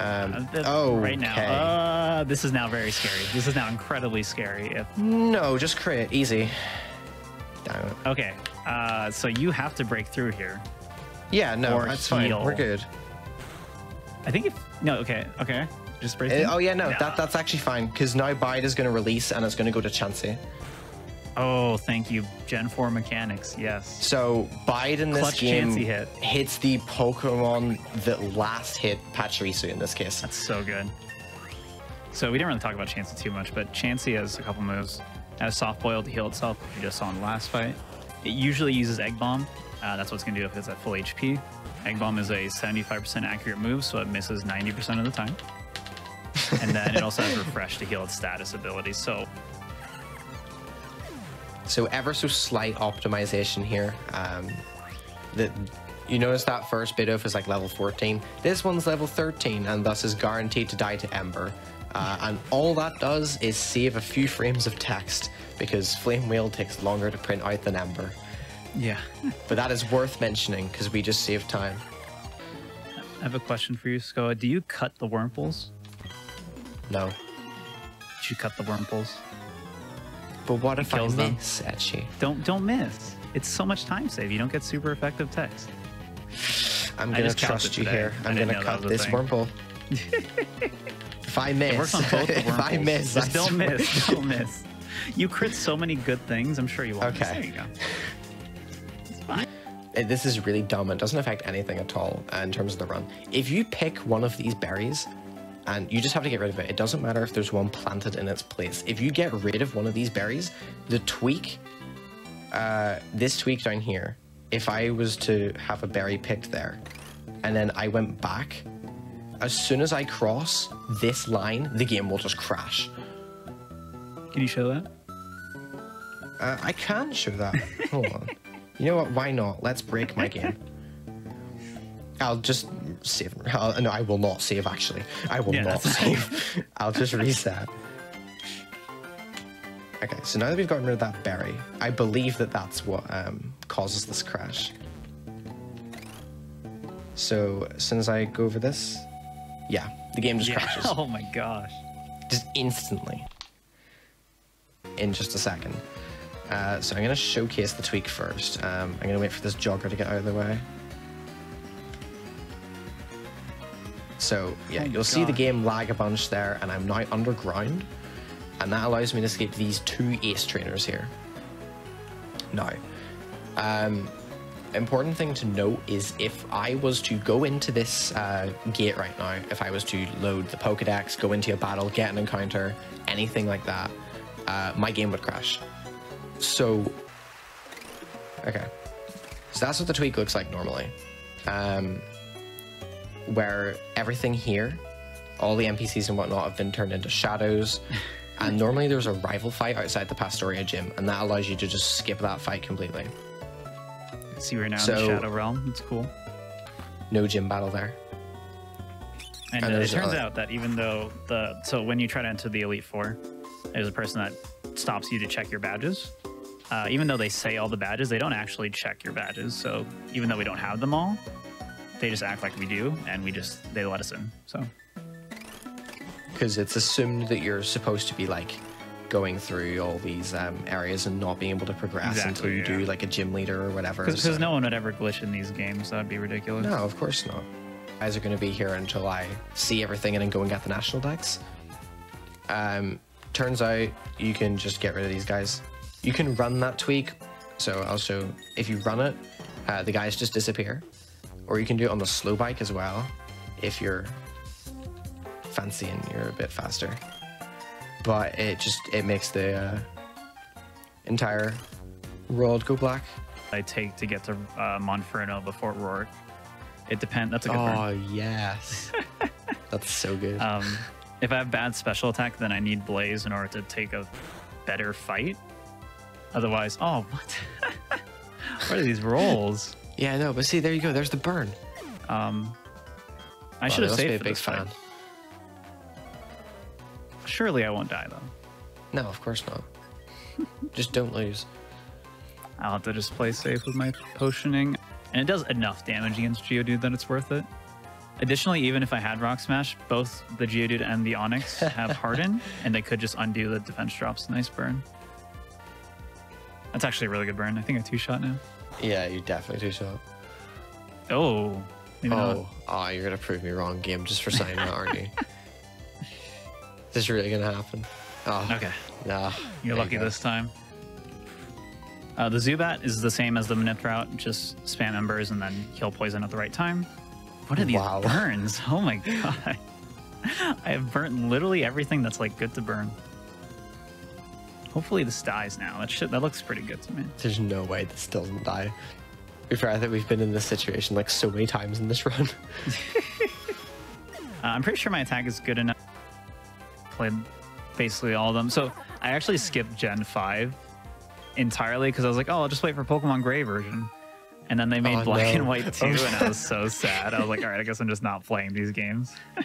Um, Uh, oh, right now. Uh, this is now very scary. This is now incredibly scary. If, no, just crit. Easy. Damn okay, uh, so you have to break through here. Yeah, no, Or that's fine. We're good. I think if no, okay, okay, just break. Uh, through? oh yeah, no, Nah. that that's actually fine because now Bide is going to release and it's going to go to Chansey. Oh, thank you, Gen Four mechanics. Yes. So Bide in this Clutch game hit. hits the Pokemon that last hit Pachirisu in this case. That's so good. So we didn't really talk about Chansey too much, but Chansey has a couple moves. It has Soft Boil to heal itself, which you just saw in the last fight. It usually uses Egg Bomb. Uh, that's what it's going to do if it's at full HP. Egg Bomb is a 75% accurate move, so it misses 90% of the time. and then it also has Refresh to heal its status abilities. So So ever so slight optimization here. Um, that you notice that first Bidoof is like level 14. This one's level 13 and thus is guaranteed to die to Ember. Uh, and all that does is save a few frames of text because Flame Wheel takes longer to print out than Ember. yeah, But that is worth mentioning because we just saved time. I have a question for you, Scoa. Do you cut the Wurmples? No. Did you cut the Wurmples? But what if I kills them. miss, Etchy? Don't don't miss. It's so much time save. You don't get super effective text. I'm gonna trust you today. here. I'm gonna cut this thing. wormhole. if I miss, It works on both if I miss, I don't swear. miss. Don't miss. You crit so many good things. I'm sure you won't. miss. Okay. There you go. It's fine. This is really dumb. It doesn't affect anything at all uh, in terms of the run. If you pick one of these berries, and you just have to get rid of it. It doesn't matter if there's one planted in its place. If you get rid of one of these berries, the tweak, uh, this tweak down here, if I was to have a berry picked there, and then I went back, as soon as I cross this line, the game will just crash. Can you show that? Uh, I can show that. Hold on. You know what? Why not? Let's break my game. I'll just save. I'll, no, I will not save. Actually, I will Yeah, not save. I'll just reset. Okay, so now that we've gotten rid of that berry, I believe that that's what um, causes this crash. So as soon as I go over this, yeah, the game just crashes Oh my gosh. just instantly in just a second. Uh, so I'm going to showcase the tweak first. Um, I'm going to wait for this jogger to get out of the way. So yeah, Oh you'll see the game lag a bunch there, and I'm now underground, and that allows me to escape these two ace trainers here. Now, um, important thing to note is if I was to go into this uh, gate right now, if I was to load the Pokedex, go into a battle, get an encounter, anything like that, uh, my game would crash. So, okay. So that's what the tweak looks like normally. Um, where everything here, all the NPCs and whatnot have been turned into shadows. and normally there's a rival fight outside the Pastoria gym, and that allows you to just skip that fight completely. See, we're now in the Shadow Realm. It's cool. No gym battle there. And, And uh, it turns out that even though the so when you try to enter the Elite Four, there's a person that stops you to check your badges. Uh, even though they say all the badges, they don't actually check your badges. So even though we don't have them all, they just act like we do, and we just they let us in. So because it's assumed that you're supposed to be like going through all these um, areas and not being able to progress Exactly, until you yeah. do like a gym leader or whatever. because so- no one would ever glitch in these games, that'd be ridiculous. No, of course not. Guys are going to be here until I see everything and then go and get the national Dex. Um, turns out you can just get rid of these guys. You can run that tweak. So I'll. If you run it, uh, the guys just disappear. Or you can do it on the slow bike as well, if you're fancy and you're a bit faster. But it just it makes the uh, entire world go black. I take to get to uh, Monferno before Roark. It depends. That's a good burn. Oh yes, that's so good. Um, if I have bad special attack, then I need Blaze in order to take a better fight. Otherwise, oh, what? what are these rolls? Yeah, no, but see, there you go. There's the burn. Um, I Wow, should have they must be saved a big this fight. Surely I won't die though. No, of course not. Just don't lose. I'll have to just play safe with my potioning, and it does enough damage against Geodude that it's worth it. Additionally, even if I had Rock Smash, both the Geodude and the Onix have Harden, and they could just undo the defense drops. Nice burn. That's actually a really good burn. I think a two shot now. Yeah, you definitely two shot. Oh. Maybe not. Oh, oh, you're gonna prove me wrong, game, just for saying that, aren't you? This is really gonna happen. Oh, Okay. Nah. You're lucky you this time. Uh, the Zubat is the same as the Manip route, just spam embers and then kill poison at the right time. What are these Wow. burns? Oh my god. I have burnt literally everything that's like good to burn. Hopefully this dies now. That shit that looks pretty good to me. There's no way this still doesn't die. Be fair, I think we've been in this situation like so many times in this run. Uh, I'm pretty sure my attack is good enough. Played basically all of them. So I actually skipped Gen 5 entirely because I was like, oh, I'll just wait for Pokemon Gray version. And then they made Oh, Black no. and White too, Oh, and I was so sad. I was like, all right, I guess I'm just not playing these games.